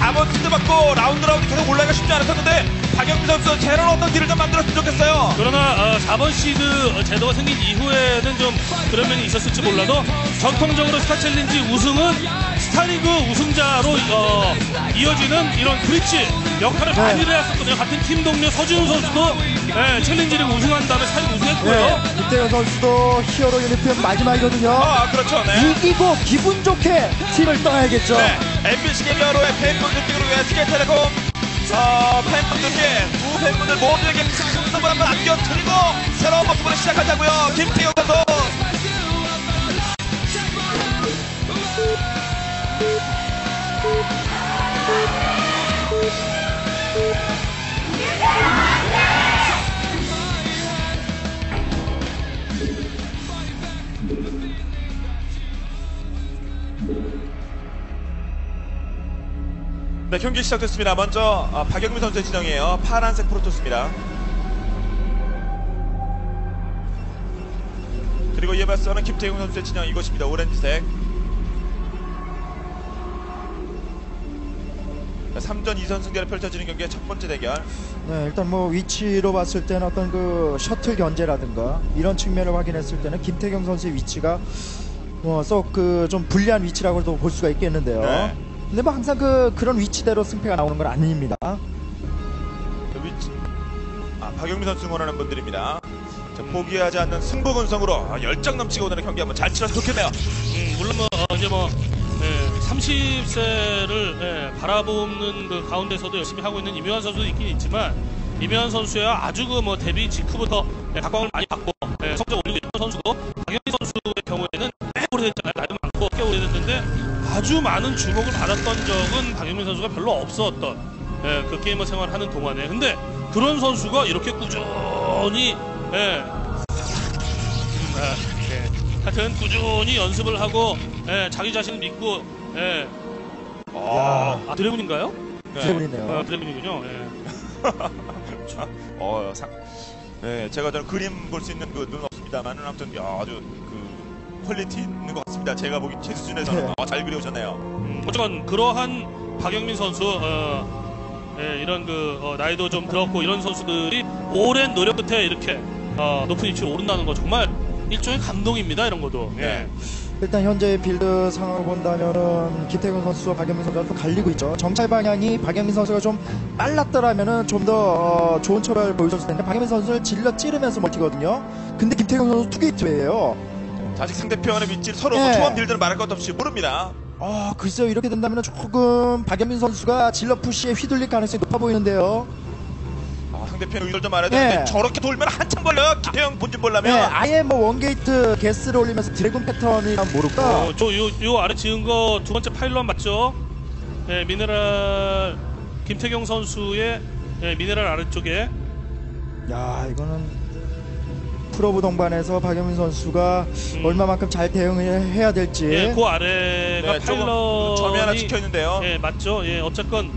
아, 4번 시드 받고 라운드 라운드 계속 올라가기 쉽지 않았었는데 박영민 선수 새로운 어떤 deal을 좀 만들었으면 좋겠어요. 그러나 어, 4번 시드 제도가 생긴 이후에는 좀 그런 면이 있었을지 몰라도 전통적으로 스타 챌린지 우승은 스타리그 우승자로 어, 이어지는 이런 bridge 역할을 많이 해왔었거든요. 같은 팀 동료 서지훈 선수도 예, 챌린지를 우승한 다음에 스타리그 우승했고요. 네, 이태현 선수도 히어로 유니폼 마지막이거든요. 아, 그렇죠. 네. 이기고 기분 좋게 팀을 떠나야겠죠. 네. MBC 게임여로의 팬분들끼리 위해 SK텔레콤 어, 팬분들께 두 팬분들 모두에게 큰 선물 한번 안겨드리고 새로운 모습으로 시작하자고요. 김태형 네, 경기 시작됐습니다. 먼저 아, 박영민 선수의 진영이에요. 파란색 프로토스입니다. 그리고 이에 맞서는 김태형 선수의 진영 이것입니다. 오렌지색. 3전 2선 승제를 펼쳐지는 경기의 첫 번째 대결. 네, 일단 뭐 위치로 봤을 때는 어떤 그 셔틀 견제라든가 이런 측면을 확인했을 때는 김태경 선수의 위치가 뭐 썩 그 좀 불리한 위치라고도 볼 수가 있겠는데요. 네. 근데 뭐 항상 그 그런 위치대로 승패가 나오는 건 아닙니다. 그 위치. 아, 박영민 선수 응원하는 분들입니다. 자, 포기하지 않는 승부 근성으로 아, 열정 넘치고 오늘 경기 한번 잘 치러서 좋겠네요. 음, 물론 뭐 어, 이제 뭐 30세를 바라보는 그 가운데서도 열심히 하고 있는 이묘한 선수도 있긴 있지만 이묘한 선수야 아주 그 뭐 데뷔 직후부터 예, 각광을 많이 받고 예, 성적 올리고 있는 선수고 박영민 선수 아주 많은 주목을 받았던 적은 박영민 선수가 별로 없었던 예, 그 게이머 생활하는 동안에 근데 그런 선수가 이렇게 꾸준히 예, 음, 아, 예. 하여튼 꾸준히 연습을 하고 예, 자기 자신을 믿고 예. 아, 아 드래곤인가요? 네. 드래곤이네요. 아 드래곤이군요. 예. 어, 상, 네, 제가 저는 그림 볼 수 있는 그 눈 없습니다만은 아무튼 야, 아주 그 quality 있는 것 같습니다. 제가 보기 제 수준에서는 네. 어, 잘 그려오셨네요. 음, 어쨌건 그러한 박영민 선수 어, 예, 이런 그 어, 나이도 좀 들었고 이런 선수들이 오랜 노력 끝에 이렇게 어, 높은 위치로 오른다는 거 정말 일종의 감동입니다. 이런 것도. 예. 네. 일단 현재 build 상황을 본다면은 김택용 선수와 박영민 선수가 또 갈리고 있죠. 정찰 방향이 박영민 선수가 좀 빨랐더라면은 좀더 어, 좋은 초를 보여줬을 텐데 박영민 선수를 zealot 찌르면서 멀티거든요. 근데 김택용 선수 two gate예요. 아직 상대편의 위치를 서로 네. 뭐 초반 build를 말할 것 없이 모릅니다. 아 글쎄요 이렇게 된다면 조금 박영민 선수가 zealot push에 휘둘릴 가능성이 높아 보이는데요. 아, 상대편의 의도를 좀 알아야 되는데 네. 저렇게 돌면 한참 걸려요. 김택용 본진 네, 보려면. 아예 뭐 one gate gas를 올리면서 dragoon 패턴이라면 모를까. 어, 저요 요 아래 지은 거 두 번째 pylon 맞죠? 예, 미네랄 김택용 선수의 예, 미네랄 아래쪽에 야 이거는 probe 동반해서 박영민 선수가 음. 얼마만큼 잘 대응을 해야 될지. 예, 그 아래가 네, 조금 pylon이 점이 하나 찍혀 있는데요. 예, 맞죠? 예, 어쨌건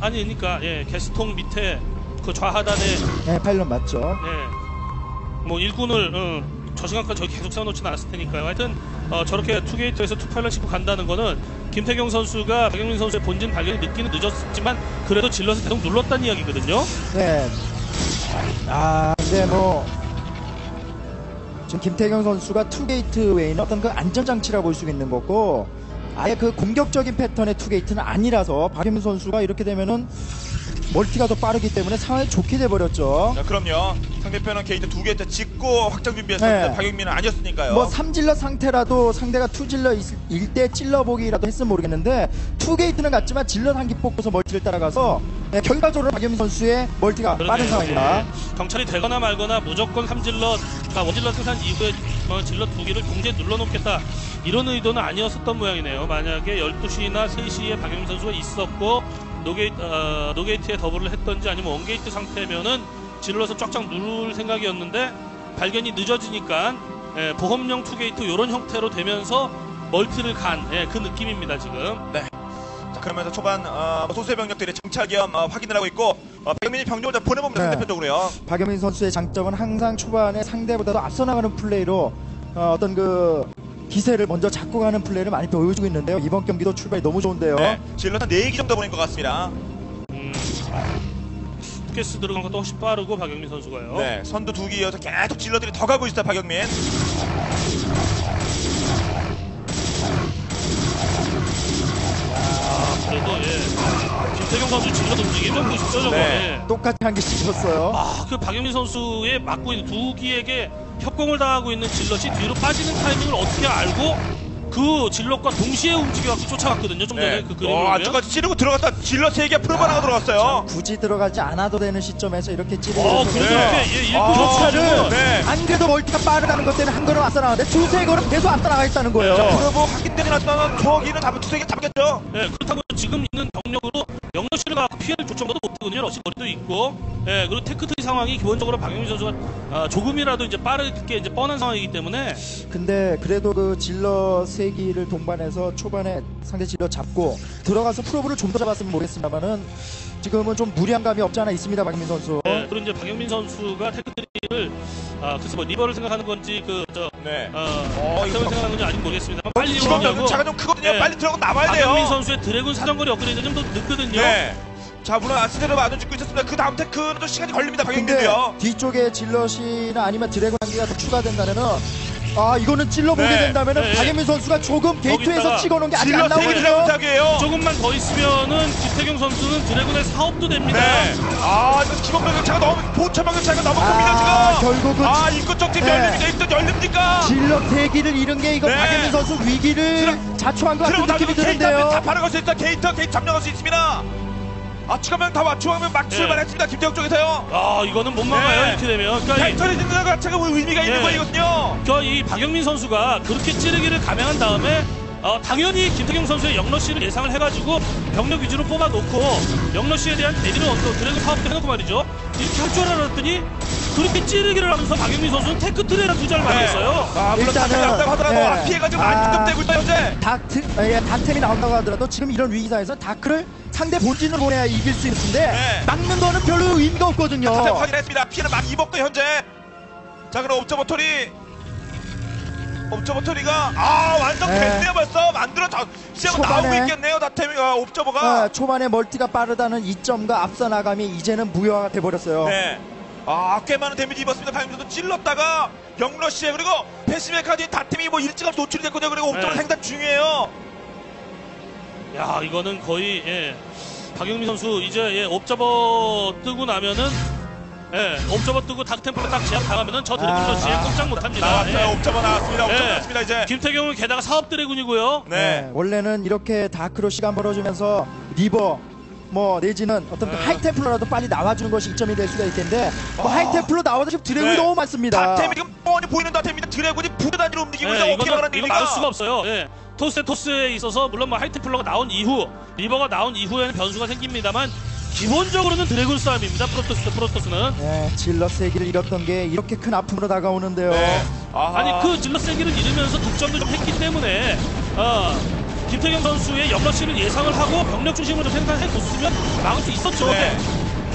아니 그러니까 예, gas통 밑에 그 좌하단에 네, pylon 맞죠. 예, 뭐 일꾼을 어, 저 시간까지 저기 계속 세워놓지는 않았을 테니까요. 하여튼 어, 저렇게 two gate에서 two pylon 짓고 간다는 거는 김택용 선수가 박영민 선수의 본진 발견이 늦기는 늦었지만 그래도 zealot을 계속 눌렀다는 이야기거든요. 네. 아 근데 뭐 지금 김택용 선수가 two gate 외에는 어떤 그 안전장치라 볼수 있는 거고 아예 그 공격적인 패턴의 two gate는 아니라서 박영민 선수가 이렇게 되면은 멀티가 더 빠르기 때문에 상황이 좋게 돼버렸죠. 자, 그럼요. 상대편은 게이트 두 개째 짓고 확장 준비했었는데 네. 박영민은 아니었으니까요. 뭐 3zealot 상태라도 상대가 2zealot 일때 찔러보기라도 했으면 모르겠는데 2gate는 같지만 zealot 한기 뽑고서 멀티를 따라가서 네, 결과적으로 박영민 선수의 멀티가 빠른 그러네요. 상황입니다. 예. 정찰이 되거나 말거나 무조건 3zealot, 그러니까 one zealot 생산 이후에 어, zealot 두 개를 동시에 눌러놓겠다. 이런 의도는 아니었었던 모양이네요. 만약에 12시나 3시에 박영민 선수가 있었고 no gate, 어, no gate에 더블을 했던지 아니면 one gate 상태면은 zealot을 쫙쫙 누를 생각이었는데 발견이 늦어지니까 예, 보험용 two gate 이런 형태로 되면서 멀티를 간그 느낌입니다 지금. 자, 그러면서 초반 어, 소수의 병력들이 정찰 겸 어, 확인을 하고 있고 어, 박영민이 병력을 좀 보내봅니다. 네. 상대편 쪽으로요. 박영민 선수의 장점은 항상 초반에 상대보다도 앞서 나가는 플레이로 어, 떤 그 기세를 먼저 잡고 가는 플레이를 많이 보여주고 있는데요. 이번 경기도 출발이 너무 좋은데요. 네. 한 4기 정도 보낸 것 같습니다. 음, 투캐스 들어간 것도 훨씬 빠르고 박영민 선수가요. 네. 선두 두기 이어서 계속 질럿들이 더 가고 있어요, 박영민. 그래도 예. 김태경 선수 질럿 움직임 좀 보십시오 저거. 네. 예. 똑같이 한 개씩 쳤어요. 아, 그 박영민 선수의 맡고 있는 두 기에게 협공을 당하고 있는 질럿이 뒤로 빠지는 타이밍을 어떻게 알고 그 zealot과 동시에 움직여갖고 쫓아갔거든요. 좀 전에 네. 그 그림을 어, 보면. 안쪽까지 찌르고 들어갔다 zealot 3개 probe 하나가 들어갔어요. 굳이 들어가지 않아도 되는 시점에서 이렇게 찌르고 어, 그래도 네. 이렇게 예, 읽고 아, 격차를 네. 안 그래도 멀티가 빠르다는 것 때문에 한 걸음 앞서 나가는데 두세 걸음 계속 앞서 나가 있다는 거예요. 그리고 확인되지 않았다면 저기는 잡, 두세 개 잡겠죠. 예, 그렇다고 지금 있는 병력으로 역rush를 갖고 피해를 줄 정도도 못하거든요. 러시 거리도 있고, 예, 그리고 tech tree 상황이 기본적으로 박영민 선수가 아, 조금이라도 이제 빠르게 이제 뻔한 상황이기 때문에 근데 그래도 그 zealot 세기를 동반해서 초반에 상대 zealot 잡고 들어가서 probe를 좀 더 잡았으면 모르겠습니다만은 지금은 좀 무리한 감이 없지 않아 있습니다 박영민 선수. 예, 그리고 이제 박영민 선수가 tech tree를 아, 글쎄 뭐 reaver를 생각하는 건지 그저 네. 어, 어, 을 이거 생각하는 건지 아직 모르겠습니다. 빨리 기본 오냐고. 차가 좀 크거든요. 네. 빨리 들어가고 나와야 돼요. 박영민 선수의 dragoon 사정거리 업그레이드 좀 더 늦거든요. 네. 자, 물론 아스테로 마중 짓고 있었습니다. 그 다음 테크는 좀 시간이 걸립니다. 근데 박영민도요. 뒤쪽에 질럿이나 아니면 드래곤 한 개가 더 추가된다면은 아 이거는 찔러보게 네. 된다면은 네, 네. 박예민 선수가 조금 게이트에서 찍어놓은 게 아직 안 질럿 3개 나오거든요. 드래곤 타기예요. 조금만 더 있으면은 김태경 선수는 드래곤의 사업도 됩니다. 네. 아, 이거 기본 병력 차가 너무 보천 병력 차가 너무 아, 큽니다 지금. 결국은 아, 입구 쪽팀 네. 열립니까? 입구 열립니까? 질럿 대기를 잃은 게 이거 네. 박예민 선수 위기를 자초한 것 같은 그리고 느낌이 게이트 하면 드는데요. 다 바로 갈수 있다. 게이트, 게이트 점령할 수 있습니다. 아, 추가면 다 맞추면 막 네. 출발했습니다. 김태형 쪽에서요. 아 이거는 못 막아요 네. 이렇게 되면. 그러니까 이- 팩토리 짓는 것 자체가 의미가 있는 네. 거이거든요. 그러니까 이 박영민 선수가 그렇게 찌르기를 감행한 다음에 어, 당연히 김태경 선수의 영러시를 예상을 해가지고 병력 위주로 뽑아놓고 영러시에 대한 대비는 어떤 드래그 사업도 해놓고 말이죠 이렇게 할 줄 알았더니 그렇게 찌르기를 하면서 박영민 선수는 테크 트레라 투자를 많이 했어요 아, 물론 일단은, 일단은 없다고 하더라도 예. 아, 피해가 좀 아. 많이 급되고 있다 현재. 다트, 예, 다템이 나온다고 하더라도 지금 이런 위기상에서 dark를 상대 본진을 보내야 이길 수 있는데 네. 막는 거는 별로 의미가 없거든요. 자세히 확인했습니다. 피해는 많이 입었고 현재. 자 그럼 observatory observatory가 아 완성 네. 됐네요 벌써 만들어 져 시작은 초반에- 나오고 있겠네요 다템이 아, observer가 아, 초반에 멀티가 빠르다는 이점과 앞서 나감이 이제는 무효화가 돼버렸어요. 네. 아, 꽤 많은 데미지 입었습니다. 방금도 찔렀다가 역러시에 그리고 회심의 카드인 다템이 뭐 일찌감치 노출이 됐거든요. 그리고 옵저버 네. 생산 중이에요. 야 이거는 거의 예, 박영민 선수 이제 예, 옵저버 뜨고 나면은 예, 옵저버 뜨고 dark templar로 딱 제압 당하면은 저 dragoon 아, 러시에 아, 꼼짝 못합니다 나왔어요. 예. 옵저버 나왔습니다. 옵저버 예. 나왔습니다. 이제. 김택용은 게다가 사업 dragoon이고요 네. 네, 원래는 이렇게 dark로 시간 벌어주면서 reaver 뭐 내지는 어떤 그 네. high templar라도 빨리 나와주는 것이 이점이 될 수가 있겠는데 뭐 아. high templar 나와도 지금 dragoon이 네. 너무 많습니다. 다템이 지금 뻔히 보이는 다템입니다. dragoon이 부대 단위로 움직이고 있어요. 예, 어떻게 막아내는 이거 막을 수가 없어요. 예. 토스에 토스에 있어서 물론 뭐 high templar가 나온 이후 reaver가 나온 이후에는 변수가 생깁니다만 기본적으로는 dragoon 싸움입니다. 프로토스 대 프로토스는 네, zealot 세 기를 잃었던 게 이렇게 큰 아픔으로 다가오는데요. 네. 아니 그 zealot 세 기를 잃으면서 득점도 좀 했기 때문에 어, 김택용 선수의 역러시를 예상을 하고 병력 중심으로 좀 생산해 줬으면 막을 수 있었죠. 네.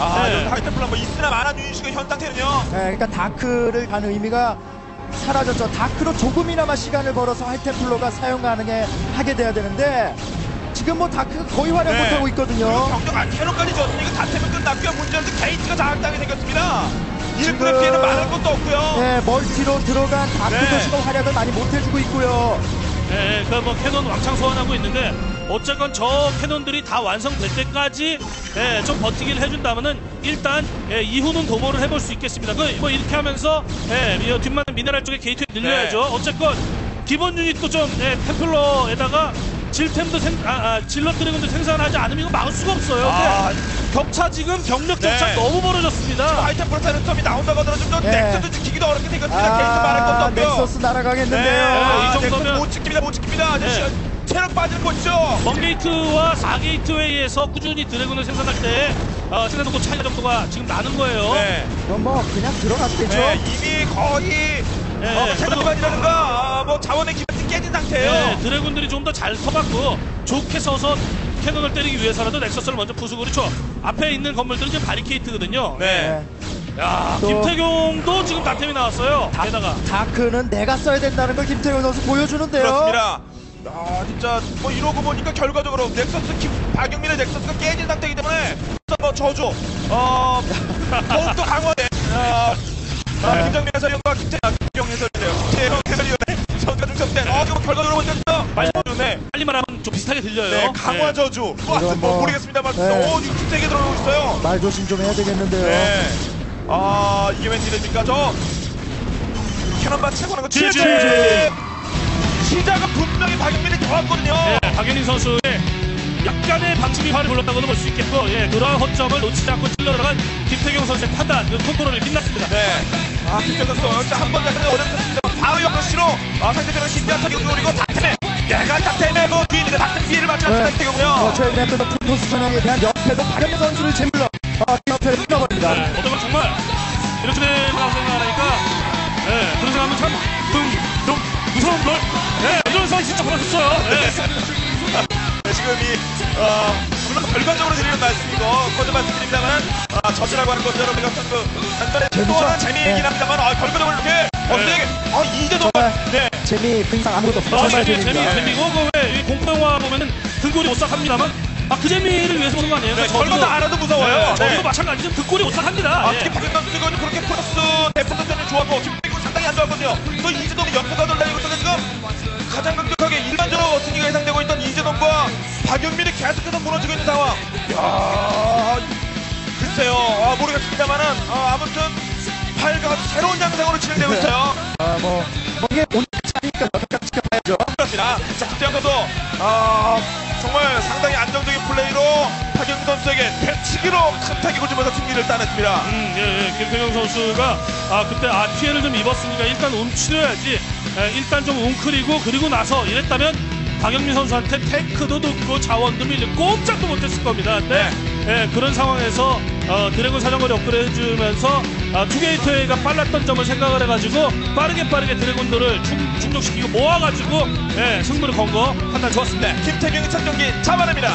아, 네. 여기 high templar 뭐 있으나 마나 유인식의 현 상태는요. 네, 그러니까 dark를 간 의미가 사라졌죠. dark로 조금이나마 시간을 벌어서 high templar가 사용 가능해 하게 돼야 되는데 지금 뭐 dark가 거의 활용 네. 못하고 있거든요. 병력 안 cannon까지 줬으니 이거 다템은 끝났고요. 문제는 게이트가 장악당하게 생겼습니다. 지금- 일꾼의 피해는 많을 것도 없고요. 네, 멀티로 들어간 dark 네. 도시가 활약을 많이 못해주고 있고요. 예, 그뭐 cannon 왕창 소환하고 있는데 어쨌건 저 cannon들이 다 완성될 때까지 예, 좀 버티기를 해준다면은 일단 예, 이후는 도모를 해볼 수 있겠습니다. 그 뭐 이렇게 하면서 예, 이 뒷만 미네랄 쪽에 게이트 늘려야죠. 네. 어쨌건 기본 유닛도 좀 예, templar에다가 질템도 생, 아, 아, zealot dragoon도 생산하지 않으면 이거 막을 수가 없어요. 아, 근데 격차 지금 병력 격차 네. 너무 벌어졌습니다. high templar 타는 점이 나온다고 하더라도 좀 네. nexus도 지키기도 어렵게 생겼습니다. 게이트 말할 것도 아, 없고요. nexus 날아가겠는데요. 아, 이 정도면- nexus 못 지킵니다. 못 지킵니다. 아저씨 네. 체력 빠지는 거 있죠. one게이트와 4gateway에서 꾸준히 dragoon을 생산할 때 어, 생산도구 차이 정도가 지금 나는 거예요. 네. 그럼 뭐 그냥 들어가도 되죠. 네, 이미 거의 네, 어, 체력만이라든가 아, 뭐 자원의 기반이 깨진 상태예요. 네, dragoon들이 좀 더잘 서갖고 좋게 서서 cannon을 때리기 위해서라도 nexus를 먼저 부수고 그렇죠. 앞에 있는 건물들은 이제 바리케이트거든요. 네. 네. 야, 또- 김택용도 지금 다템이 나왔어요. 게다가 다크는 내가 써야 된다는 걸 김태경 선수 보여주는데요. 그렇습니다. 아 진짜 뭐 이러고 보니까 결과적으로 넥서스 키, 박영민의 넥서스가 깨진 상태이기 때문에 뭐 저주 어 더욱더 강화돼. 아, 아, 네. 김정민 해설위원과 김태경 해설위원이에요. 김태경 해설위원의 선수가 중첩된 어 지금 결과적으로 보니까 보여주네. 빨리 말하면 좀 비슷하게 들려요. 네 강화 네. 저주. 뭐, 이건 뭐 뭐- 모르겠습니다만 네. 오 지금 김태경 들어오고 있어요. 말 조심 좀 해야 되겠는데요. 네. 아 이게 웬일입니까 저 캐논바 채고 나거 지지! 시작은 분명히 박영민이 좋았거든요. 예, 박현인 선수의 약간의 방심이 화를 불렀다고도 볼 수 있겠고, 예, 그러한 허점을 놓치지 않고 찔러 들어간 김태경 선수의 판단, 그 컨트롤이 빛났습니다. 네. 아, 김태경 선수 한번 약간 어렵습니다. 바로 옆으로 아, 상대편은 신비한 타격을 노리고 다템에 내가 다템에 그 뒤에 있는 다템 피해를 맞지 않습니다. 어, 김태경은요. 최근에 또 풀포스 전형에 대한 옆에도 박영민 선수를 제물로 어, 옆에를 끊어버립니다. 네, 어떤 건 정말 이렇게 생각하니까, 예, 그런 생각하면 참, 예. 네, 지금 이, 어, 물론 결과적으로 드리는 말씀이고, 거듭 말씀드립니다만, 아, 젖이라고 하는 것은 여러분이 어떤 그, 단단의 또? 하나 재미이긴 네. 합니다만, 아, 결과적으로 이렇게, 어떻게, 아, 이제 정말, 정말 네. 재미 그 이상 아무것도 없어요. 아, 정말 재미, 재미, 재미입니다. 재미고, 그왜 공포영화 보면은 등골이 오싹합니다만, 아, 그 재미를 위해서 보는 거 아니에요? 네, 저도- 다 알아도 무서워요. 네, 네. 저도 마찬가지죠. 등골이 오싹합니다. 아, 예. 특히 박영선 선수는 그렇게 플러스 대포도 전이 좋았고 김태균 상당히 안 좋았거든요. 또 이재동이 옆에가 돌다니 진행되고 있어요. 아, 뭐, 뭐 이게 오늘까지 아니니까 여기까지 지켜봐야죠. 그렇습니다. 자, 김택용 선수 아, 정말 상당히 안정적인 플레이로 박영민 선수에게 대치기로 큰 타격을 주면서 승리를 따냈습니다. 음, 예, 예. 김택용 선수가 아 그때 아 피해를 좀 입었으니까 일단 움츠려야지 예, 일단 좀 웅크리고 그리고 나서 이랬다면 박영민 선수한테 테크도 듣고 자원도 밀리고 꼼짝도 못했을 겁니다. 근데 예, 그런 상황에서 어, dragoon 사정거리 업그레이드 해주면서 아, two gateway가 빨랐던 점을 생각을 해가지고 빠르게 빠르게 dragoon들을 충, 충족시키고 모아가지고 예, 승부를 건 거 판단 좋았습니다. 네, 김택용의 첫 경기 잡아냅니다.